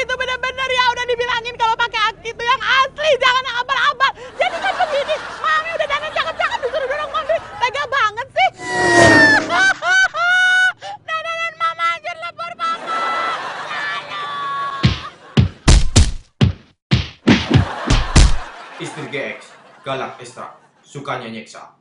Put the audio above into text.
itu bener-bener ya udah dibilangin kalau pakai aki itu yang asli, jangan yang abal-abal. Jadi kan begini, Mami udah dandan cakep-cakep disuruh dorong mobil. Tega banget sih. Dandanan Mama aja lapor Mama. Istri GX, galak ekstra, sukanya nyeksa.